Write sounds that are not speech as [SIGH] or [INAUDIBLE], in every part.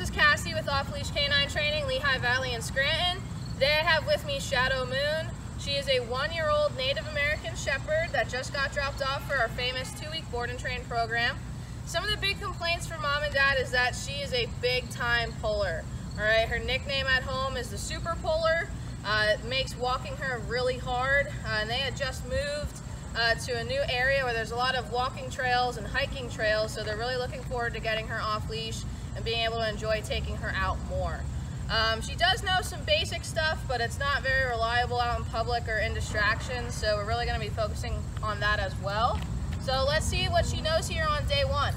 this is Cassie with Off Leash Canine Training, Lehigh Valley and Scranton. Today I have with me Shadow Moon. She is a one-year-old Native American Shepherd that just got dropped off for our famous two-week board and train program. Some of the big complaints from mom and dad is that she is a big-time puller. All right, her nickname at home is the Super Puller. Uh, it makes walking her really hard, uh, and they had just moved uh, to a new area where there's a lot of walking trails and hiking trails, so they're really looking forward to getting her off leash and being able to enjoy taking her out more. Um, she does know some basic stuff, but it's not very reliable out in public or in distractions, so we're really going to be focusing on that as well. So let's see what she knows here on day one.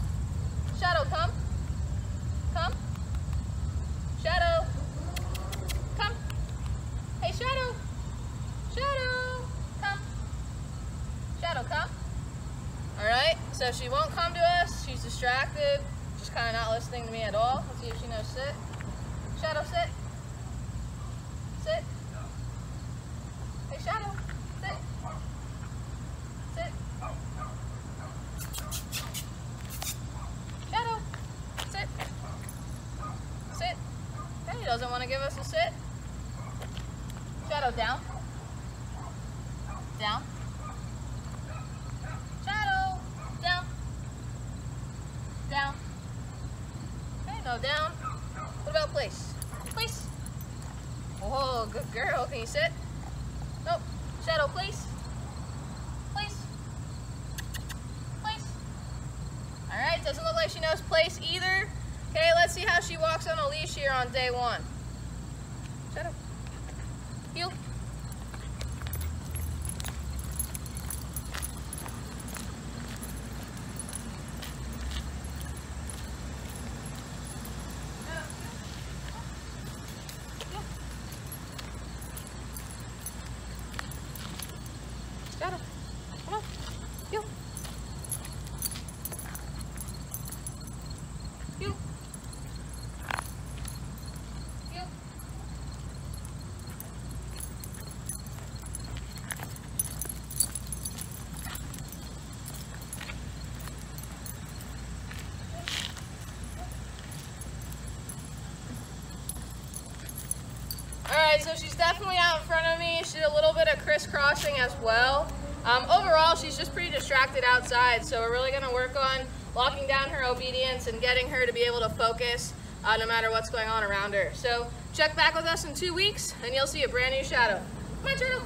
Shadow, come. Come. Shadow. Come. Hey, Shadow. Shadow. Come. Shadow, come. All right, so she won't come to us. She's distracted just kind of not listening to me at all. Let's see if she knows sit. Shadow, sit. Sit. Hey, Shadow, sit. Sit. Shadow, sit. Sit. Okay, he doesn't want to give us a sit. Shadow, down. Down. Shadow, down. Down. No, down. What about place? Place. Oh, good girl. Can you sit? Nope. Shadow, place. Place. Place. All right, doesn't look like she knows place either. Okay, let's see how she walks on a leash here on day one. Shadow. Heel. Shadow. Come on. You. You. You. Alright, she's definitely out in front of me. She did a little bit of crisscrossing as well. Um, overall, she's just pretty distracted outside, so we're really going to work on locking down her obedience and getting her to be able to focus uh, no matter what's going on around her. So check back with us in two weeks, and you'll see a brand new shadow. On, Shadow.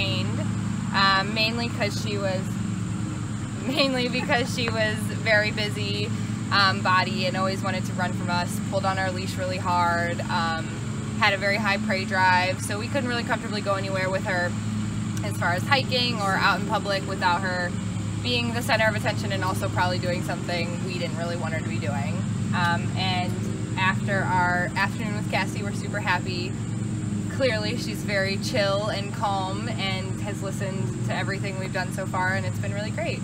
Trained, um, mainly because she was mainly because she was very busy um, body and always wanted to run from us. Pulled on our leash really hard. Um, had a very high prey drive, so we couldn't really comfortably go anywhere with her as far as hiking or out in public without her being the center of attention and also probably doing something we didn't really want her to be doing. Um, and after our afternoon with Cassie, we're super happy. Clearly, she's very chill and calm and has listened to everything we've done so far, and it's been really great.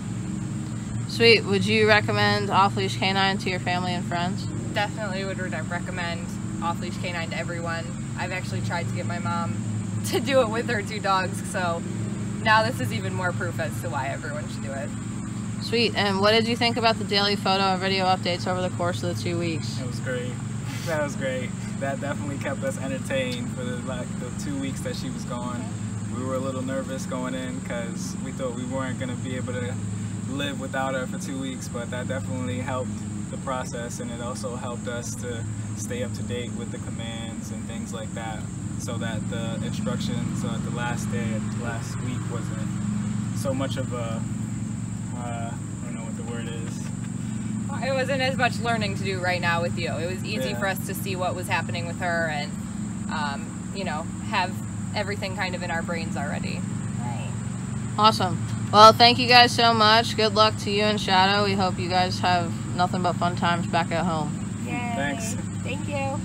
Sweet. Would you recommend Off Leash Canine to your family and friends? Definitely would recommend Off Leash Canine to everyone. I've actually tried to get my mom [LAUGHS] to do it with her two dogs, so now this is even more proof as to why everyone should do it. Sweet. And what did you think about the daily photo and video updates over the course of the two weeks? It was great. That was great. That definitely kept us entertained for the like the two weeks that she was gone. We were a little nervous going in because we thought we weren't going to be able to live without her for two weeks, but that definitely helped the process and it also helped us to stay up to date with the commands and things like that so that the instructions on the last day, last week wasn't so much of a, uh, I don't know what the word is. It wasn't as much learning to do right now with you. It was easy Yeah. for us to see what was happening with her and, um, you know, have everything kind of in our brains already. Right. Awesome. Well, thank you guys so much. Good luck to you and Shadow. We hope you guys have nothing but fun times back at home. Thanks. Thank you.